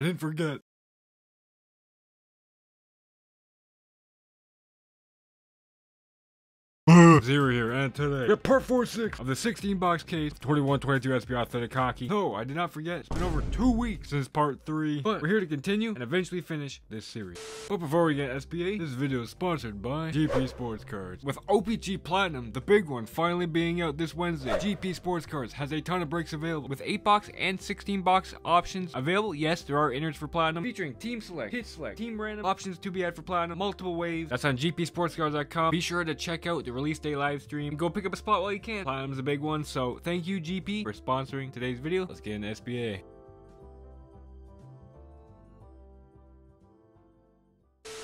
I didn't forget. Zeeree here, and today, we have part 4-6 of the 16 box case, 21-22 SP Authentic Hockey. No, I did not forget, it's been over two weeks since part 3, but we're here to continue and eventually finish this series. But before we get SPA, this video is sponsored by GP Sports Cards. With OPC Platinum, the big one, finally being out this Wednesday, GP Sports Cards has a ton of breaks available. With 8 box and 16 box options available, yes, there are innards for Platinum, featuring Team Select, Hit Select, Team Random, options to be had for Platinum, multiple waves. That's on GPSportscards.com. Be sure to check out the release live stream. Go pick up a spot while you can. Platinum's a big one, so thank you GP for sponsoring today's video. Let's get into SPA.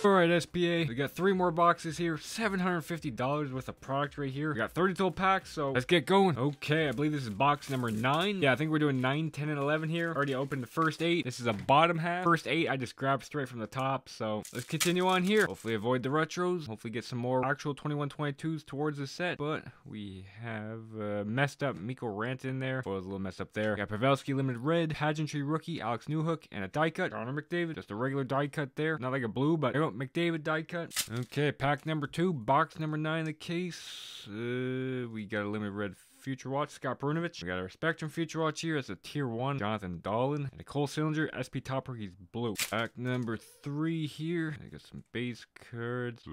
Alright, SPA. We got three more boxes here. $750 worth of product right here. We got 30 total packs, so let's get going. Okay, I believe this is box number 9. Yeah, I think we're doing 9, 10, and 11 here. Already opened the first 8. This is a bottom half. First 8, I just grabbed straight from the top, so let's continue on here. Hopefully avoid the retros. Hopefully get some more actual 21-22s towards the set, but we have uh, messed up Miko Rant in there. Was a little messed up there. We got Pavelski Limited Red, Pageantry Rookie, Alex Newhook, and a die cut. Connor McDavid. Just a regular die cut there. Not like a blue, but McDavid die cut. Okay, pack number two, box number nine in the case. Uh, we got a limited red Future Watch, Scott Perunovich. We got our Spectrum Future Watch here as a Tier 1, Jonathan Dahlen. And a Cole Sillinger, SP Topper, he's Blue. Pack number 3 here. I got some base cards. Uh,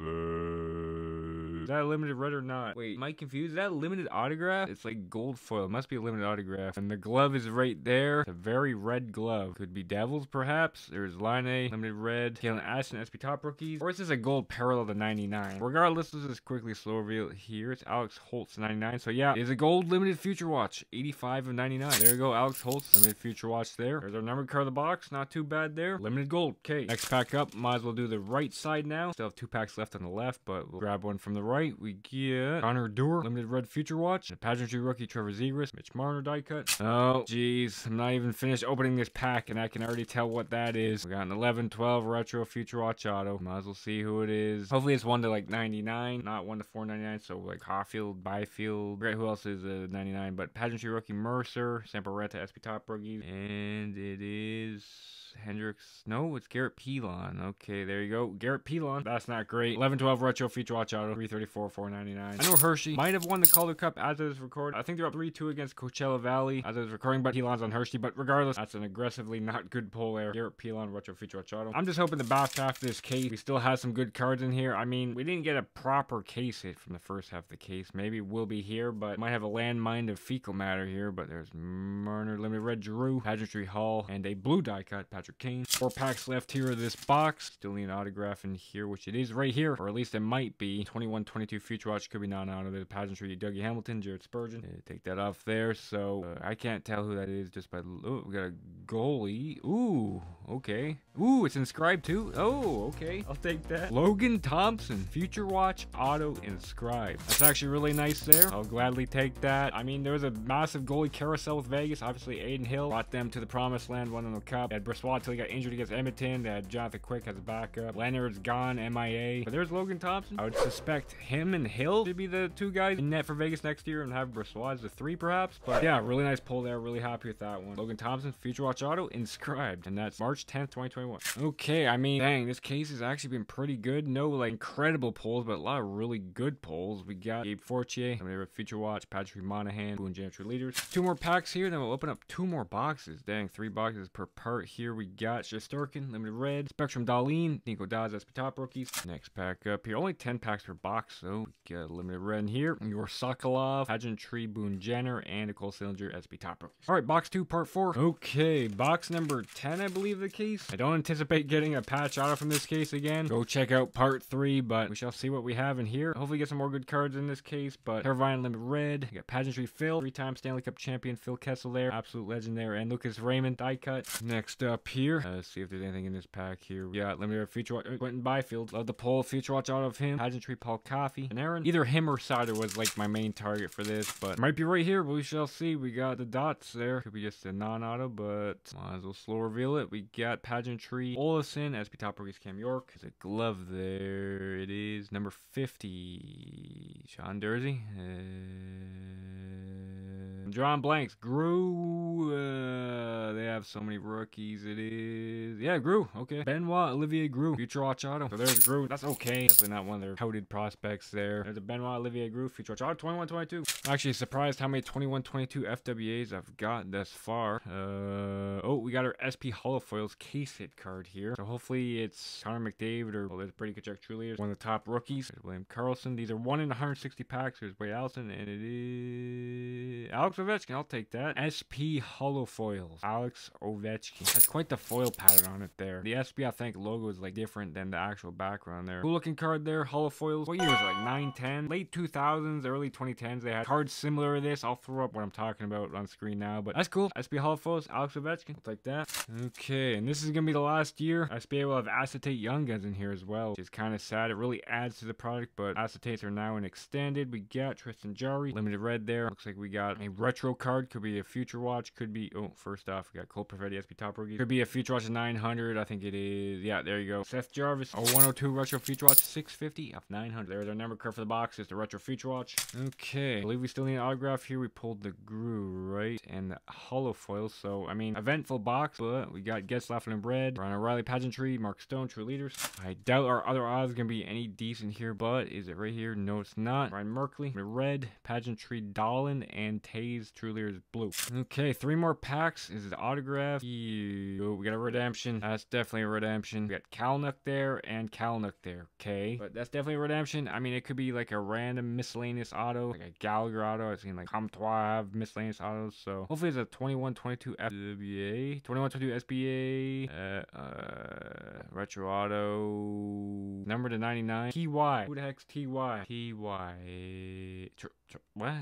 is that a limited red or not? Wait, am I confused? Is that a limited autograph? It's like gold foil. It must be a limited autograph. And the glove is right there. It's a very red glove. Could be Devils, perhaps. There's Line A, limited red. Kalen Ashton, SP Top Rookies. Or is this a gold parallel to 99? Regardless, let's just quickly slow reveal here. It's Alex Holtz, 99. So yeah, it's a gold limited future watch 85 of 99 there you go alex holtz limited future watch there there's our numbered card of the box not too bad there limited gold okay next pack up might as well do the right side now still have two packs left on the left but we'll grab one from the right we get connor Dewar limited red future watch a pageantry rookie trevor zegras mitch marner die cut. Oh jeez i'm not even finished opening this pack and i can already tell what that is. We got an 11 12 retro future watch auto. Might as well see who it is. Hopefully it's one to like 99 not one to 499 so like Caufield byfield. Forget who else is uh, 99, but pageantry rookie Mercer, Samparetta, SP Top rookie, and it is Hendricks. No, it's Garrett Pilon. Okay, there you go. Garrett Pilon. That's not great. 11 12 retro future watch auto. 334, 499. I know Hershey might have won the Calder Cup as it is recorded. I think they're up 3 2 against Coachella Valley as it is recording, but Pilon's on Hershey. But regardless, that's an aggressively not good pull there. Garrett Pilon, retro future watch auto. I'm just hoping the back half of this case, we still have some good cards in here. I mean, we didn't get a proper case hit from the first half of the case. Maybe we'll be here, but might have a landmine of fecal matter here. But there's Marner, Limited Red Drew, Pageantry Hall, and a blue die cut, Patrick Kane. Four packs left here of this box. Still need an autograph in here, which it is right here, or at least it might be. 21-22 Future Watch could be not out of. Pageantry, Dougie Hamilton, Jared Spurgeon. Take that off there. So uh, I can't tell who that is just by. Oh, we got a goalie. Ooh, okay. Ooh, it's inscribed too. Oh, okay. I'll take that. Logan Thompson, Future Watch Auto Inscribed. That's actually really nice there. I'll gladly take that. I mean, there was a massive goalie carousel with Vegas. Obviously, Adin Hill brought them to the promised land, won in the cup. They had Until he got injured against Edmonton. They had Jonathan Quick as a backup. Leonard's gone, MIA. But there's Logan Thompson. I would suspect him and Hill to be the two guys in net for Vegas next year and have Brossoit as the three, perhaps. But yeah, really nice pull there. Really happy with that one. Logan Thompson, Future Watch Auto, inscribed. And that's March 10th, 2021. Okay, I mean, dang, this case has actually been pretty good. No, like, incredible pulls, but a lot of really good pulls. We got Gabe Fortier, Future Watch, Patrick Monahan, Boone Gentry Leaders. Two more packs here, then we'll open up two more boxes. Dang, three boxes per part here. We got Shesterkin, Limited Red, Spectrum Darlene, Nico Daz, SP Top Rookies. Next pack up here. Only 10 packs per box, so we got Limited Red in here. Your Sokolov, Pageantry, Boone Jenner, and Nicole Sillinger, SP Top Rookies. All right, box two, part four. Okay, box number 10, I believe the case. I don't anticipate getting a patch auto from this case again. Go check out part three, but we shall see what we have in here. Hopefully get some more good cards in this case, but Irvine Limited Red. We got Pageantry Phil, three-time Stanley Cup champion Phil Kessel there. Absolute legend there. And Lucas Raymond, die cut. Next up here, uh, let's see if there's anything in this pack here. Yeah, We got Limited Future Watch, Quinton Byfield. Love the pull. Future Watch out of him. Pageantry Paul Coffey. And Aaron. Either him or Seider was like my main target for this, but might be right here. We shall see. We got the dots there. Could be just a non-auto, but might as well slow reveal it. We got Pageantry Olison, SP Top Rookies Cam York. There's a glove there. It is number 50. Sean Durzi. Uh, I'm drawing blanks. Groulx. Uh, they have so many rookies. It is. Yeah, Groulx. Okay. Benoit Olivier Groulx. Future Watch Auto. So there's Groulx. That's okay. Definitely not one of their touted prospects there. There's a Benoit Olivier Groulx. Future Watch Auto 21 22. Actually surprised how many 21 22 FWAs I've got thus far. Uh, oh, we got our SP Holofoils case hit card here. So hopefully it's Connor McDavid or, well, there's Brady Tkachuk truly one of the top rookies. There's William Karlsson. These are 1 in 160 packs. There's Wade Allison, and it is Alex Ovechkin. I'll take that. SP Holofoils. Alex Ovechkin. That's quite the foil pattern on it there. The SP, I think, logo is like different than the actual background there. Cool looking card there. Holofoils. What year was it? Like 9, 10? Late 2000s, early 2010s. They had cards similar to this. I'll throw up what I'm talking about on screen now, but that's cool. SP Holofoils. Alex Ovechkin. I'll take that. Okay, and this is going to be the last year. SPA will have acetate young guns in here as well, which is kind of sad. It really adds to the product, but acetates are now in extended. We got Tristan Jarry, limited red there. Looks like we got a retro card. Could be a future watch. Could be, oh, first off, we got Cole Perfetti, SP Top Rookie. Could be a future watch 900. I think it is. Yeah, there you go. Seth Jarvis, a 102 retro future watch 650 of 900. There's our number card for the box. It's the retro future watch. Okay, I believe we still need an autograph here. We pulled the Groulx, right? And the hollow foil. So, I mean, eventful box, but we got Getzlaf and Bread. Ron O'Reilly Pageantry, Mark Stone, True Leaders. I doubt our other odds gonna be any decent here, but is it right here? No, it's not. Ryan Merkley, Red, Pageantry, Dolan, and Taze, True Leaders, Blue. Okay, three more packs. Is it autograph? Oh, we got a redemption. That's definitely a redemption. We got Kalnuk there and Kalnuk there. Okay, but that's definitely a redemption. I mean, it could be like a random miscellaneous auto, like a Gallagher auto. I've seen like Comtois miscellaneous autos, so hopefully it's a 21-22 FBA, 21-22 SPA, uh, uh, retro auto, number to 99. TY. Who the heck's TY? TY. Tr- tr- what?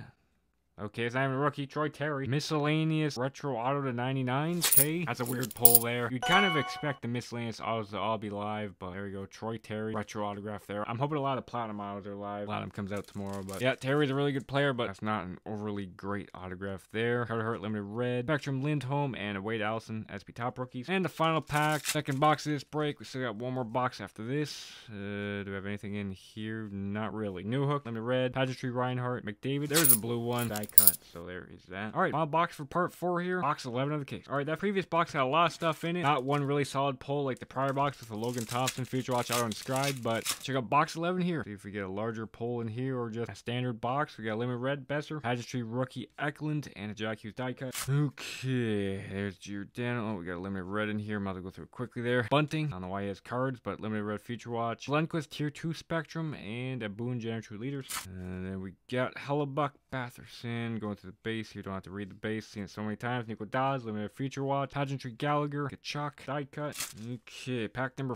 Okay, not even a rookie. Troy Terry. Miscellaneous retro auto to 99. Okay, that's a weird pull there. You'd kind of expect the miscellaneous autos to all be live, but there we go. Troy Terry. Retro autograph there. I'm hoping a lot of platinum autos are live. Platinum comes out tomorrow, but yeah, Terry's a really good player, but that's not an overly great autograph there. Carter Hart Limited Red. Spectrum Lindholm and Wade Allison SP Top Rookies. And the final pack. Second box of this break. We still got one more box after this. Uh, do we have anything in here? Not really. Newhook, Limited Red. Pageantry Reinhart. McDavid. There's a blue one cut. So there is that. All right, final box for part four here. Box 11 of the case. All right, that previous box had a lot of stuff in it. Not one really solid pull like the prior box with the Logan Thompson Future Watch Auto inscribed, but check out box 11 here. See if we get a larger pull in here or just a standard box. We got Limit Red, Besser, Pageantry Rookie Eklund, and a Jack Hughes die cut. Okay, there's Giordano. Oh, we got a Limited Red in here. I'm to go through quickly there. Bunting. I don't know why he has cards, but Limited Red Future Watch. Lundqvist Tier 2 Spectrum, and a Boone Janitor Leaders. And then we got Hellebuyck, Batherson, going to the base You Don't have to read the base. Seen it so many times. Nico Dawes, Limited Future Watch, Pageantry Gallagher, Tkachuk, Die Cut. Okay, pack number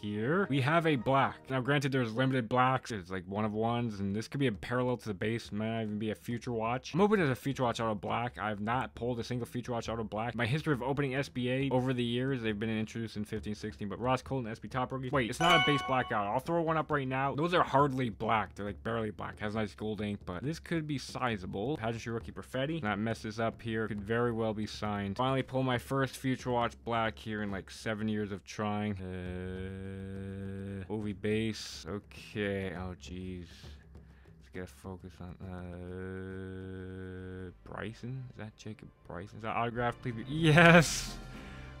here. We have a black. Now, granted, there's limited blacks. It's like one of ones, and this could be a parallel to the base. Might not even be a future watch. I'm opening a future watch out of black. I've not pulled a single future watch out of black. My history of opening SPA over the years, they've been introduced in 15, 16, but Ross Colton, SP Top Rookie. Wait, it's not a base black out. I'll throw one up right now. Those are hardly black. They're like barely black. Has nice gold ink, but this could be sizable. Pageantry Rookie Perfetti. Not mess this up here. Could very well be signed. Finally pull my first future watch black here in like seven years of trying. Uh, uh, Ovi base. Okay. Oh, jeez. Let's get a focus on uh, Bryson. Is that Jacob Bryson? Is that autograph, please? Yes.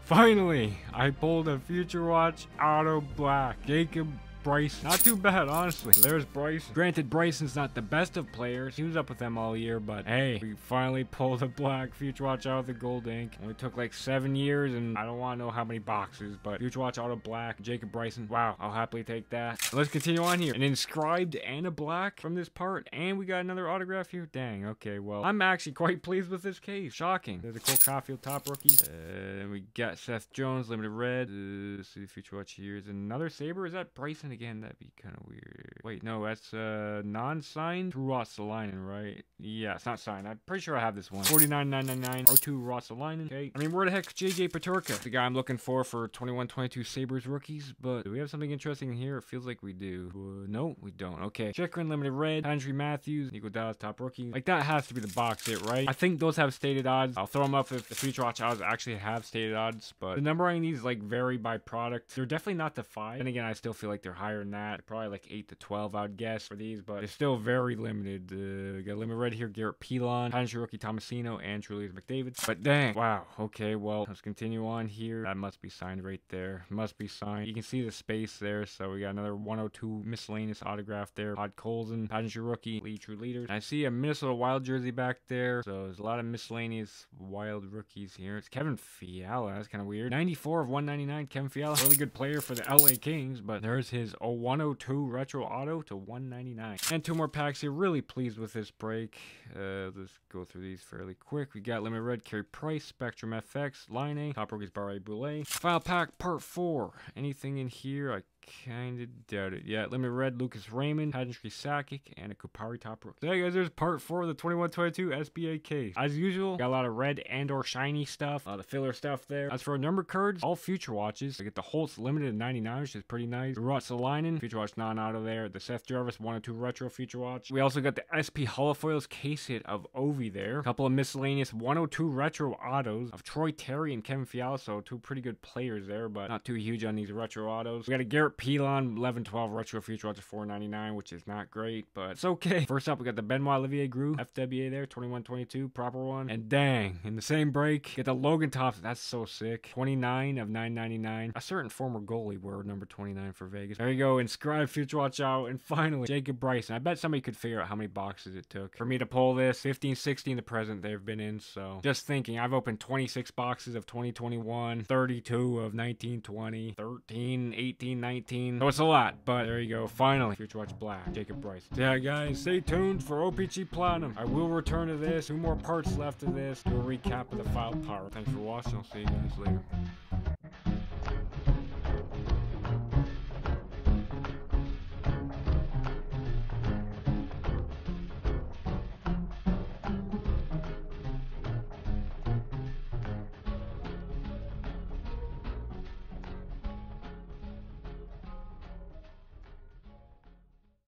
Finally, I pulled a Future Watch Auto Black. Jacob Bryson. Not too bad, honestly. There's Bryson. Granted, Bryson's not the best of players. He was up with them all year, but hey, we finally pulled a black Future Watch out of the gold ink. Only took like seven years, and I don't want to know how many boxes, but Future Watch out of black, Jacob Bryson. Wow, I'll happily take that. Let's continue on here. An inscribed and a black from this part, and we got another autograph here. Dang, okay, well, I'm actually quite pleased with this case. Shocking. There's a Cole Caufield top rookie. Uh, then we got Seth Jones, limited red. Uh, see the Future Watch here is another Saber. Is that Bryson? Then again, that'd be kind of weird. Wait, no, that's uh non-signed. True Ruotsalainen, right? Yeah, it's not signed. I'm pretty sure I have this one. 49.999 R2 Ruotsalainen. Okay. I mean, where the heck JJ Peterka? The guy I'm looking for for 21-22 Sabres rookies, but do we have something interesting here? It feels like we do. Uh, no, we don't. Okay. Chychrun Limited Red, Andrew Matthews, Nico Dallas top rookie. Like that has to be the box hit, right? I think those have stated odds. I'll throw them up if the future watch odds actually have stated odds, but the numbering these like vary by product. They're definitely not five. And again, I still feel like they're higher than that. Probably like eight to 12, I would guess for these, but they're still very limited. Uh, got limit red here, Garrett Pilon, Andrew rookie Tomasino, and Julius McDavid. But dang, wow. Okay, well, let's continue on here. That must be signed right there. Must be signed. You can see the space there. So we got another 102 miscellaneous autograph there. Todd Colson, Pageantry rookie, Lee True Leaders. I see a Minnesota Wild jersey back there. So there's a lot of miscellaneous Wild rookies here. It's Kevin Fiala. That's kind of weird. 94 of 199. Kevin Fiala, really good player for the LA Kings. But there's his 102 retro auto to 199. And two more packs here. Really pleased with this break. Uh, let's go through these fairly quick. We got Limit Red, Carey Price, Spectrum FX, Line A, Top Rookies, Barre Boulet. File pack part four. Anything in here? I kind of doubt it. Yeah, Limit Red, Lucas Raymond, Pageantry Sakic, and a Kupari Top Rook. So yeah, guys, there's part four of the 2122 SPA case. As usual, got a lot of red and or shiny stuff, a lot of filler stuff there. As for number cards, all future watches. I get the Holtz Limited 99, which is pretty nice. The Ruotsalainen, future watch non-auto there. The Seth Jarvis 102 Retro future watch. We also got the SP Holofoils case hit of Ovi there. A couple of miscellaneous 102 Retro autos of Troy Terry and Kevin Fiala, so two pretty good players there, but not too huge on these retro autos. We got a Garrett Pilon 1112 Retro Future Watch 499, which is not great, but it's okay. First up, we got the Benoit Olivier Groulx FWA there, 2122, proper one. And dang, in the same break, get the Logan Tops. That's so sick. 29 of 999. A certain former goalie wore number 29 for Vegas. There you go. Inscribe Future Watch out. And finally, Jacob Bryson. I bet somebody could figure out how many boxes it took for me to pull this. 15, 16 the present they've been in. So just thinking, I've opened 26 boxes of 2021, 32 of 1920, 13, 18, 19. So it's a lot, but there you go. Finally, Future Watch Black, Jacob Bryce. Yeah, guys, stay tuned for OPC Platinum. I will return to this. Two more parts left of this. Do a recap of the file power. Thanks for watching. I'll see you guys later.